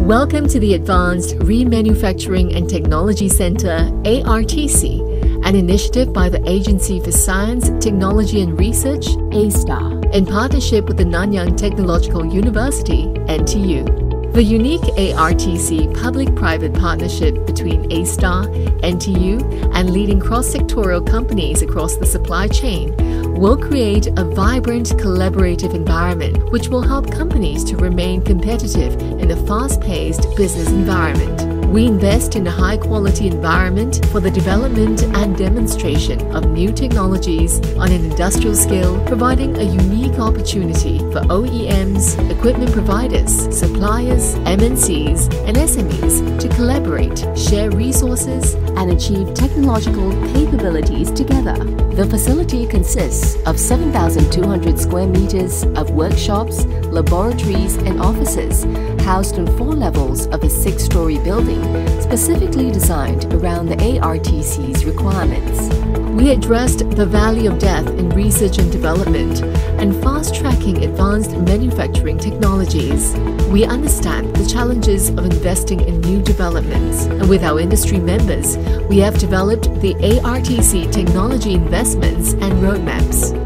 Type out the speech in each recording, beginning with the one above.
Welcome to the Advanced Remanufacturing and Technology Center, ARTC, an initiative by the Agency for Science, Technology and Research, A*STAR, in partnership with the Nanyang Technological University, NTU. The unique ARTC public private partnership between A*STAR, NTU, and leading cross sectoral companies across the supply chain will create a vibrant collaborative environment which will help companies to remain competitive in a fast paced business environment. We invest in a high quality environment for the development and demonstration of new technologies on an industrial scale, providing a unique opportunity for OEMs, equipment providers, suppliers, MNCs, and SMEs to collaborate, share resources, and achieve technological capabilities together. The facility consists of 7,200 square meters of workshops, laboratories, and offices housed on four levels of a six story building specifically designed around the ARTC's requirements. We addressed the valley of death in research and development and fast tracking advanced manufacturing technologies. We understand the challenges of investing in new developments, and with our industry members, we have developed the ARTC technology investments and roadmaps.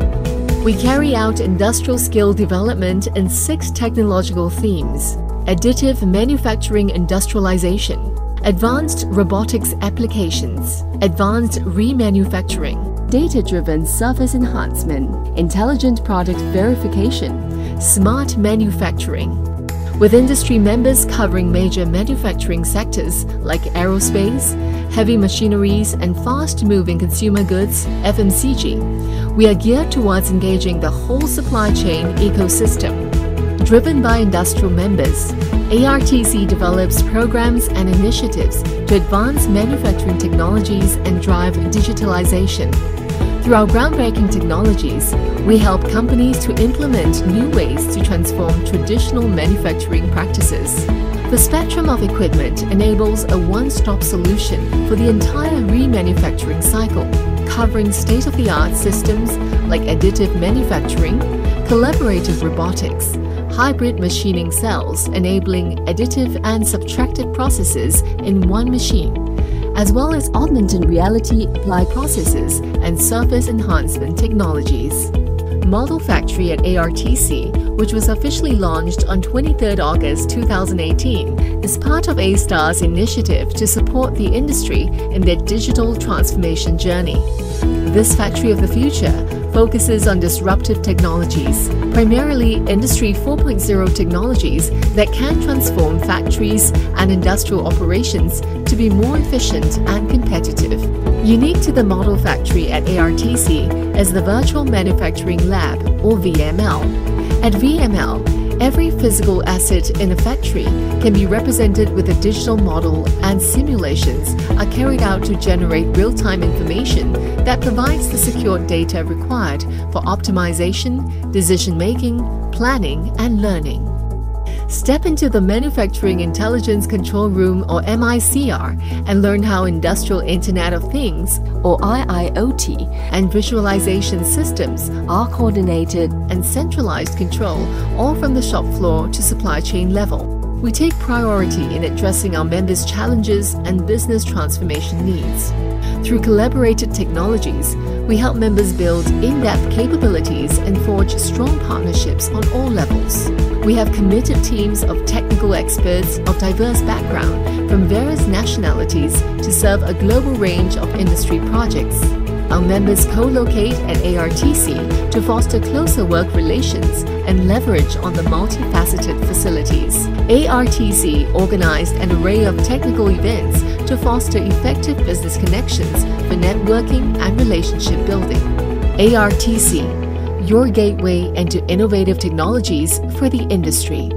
We carry out industrial skill development in six technological themes additive manufacturing industrialization, advanced robotics applications, advanced remanufacturing, data driven service enhancement, intelligent product verification, smart manufacturing. With industry members covering major manufacturing sectors like aerospace, heavy machineries, and fast moving consumer goods, FMCG, we are geared towards engaging the whole supply chain ecosystem Driven by industrial members, ARTC develops programs and initiatives to advance manufacturing technologies and drive digitalization. Through our groundbreaking technologies, we help companies to implement new ways to transform traditional manufacturing practices. The spectrum of equipment enables a one-stop solution for the entire remanufacturing cycle, covering state-of-the-art systems like additive manufacturing, collaborative robotics, hybrid machining cells enabling additive and subtractive processes in one machine, as well as augmented reality applied processes and surface enhancement technologies. Model Factory at ARTC, which was officially launched on 23 August 2018, is part of A*STAR's initiative to support the industry in their digital transformation journey. This factory of the future focuses on disruptive technologies, primarily Industry 4.0 technologies that can transform factories and industrial operations to be more efficient and competitive. Unique to the model factory at ARTC is the Virtual Manufacturing Lab, or VML. At VML, Every physical asset in a factory can be represented with a digital model and simulations are carried out to generate real-time information that provides the secure data required for optimization, decision-making, planning and learning. Step into the Manufacturing Intelligence Control Room or MICR and learn how Industrial Internet of Things or IIoT and visualization systems are coordinated and centralized control all from the shop floor to supply chain level. We take priority in addressing our members' challenges and business transformation needs. Through collaborated technologies, we help members build in depth capabilities and forge strong partnerships on all levels. We have committed teams of technical experts of diverse background from various nationalities to serve a global range of industry projects. Our members co-locate at ARTC to foster closer work relations and leverage on the multifaceted facilities. ARTC organized an array of technical events to foster effective business connections for networking and relationship building. ARTC, your gateway into innovative technologies for the industry.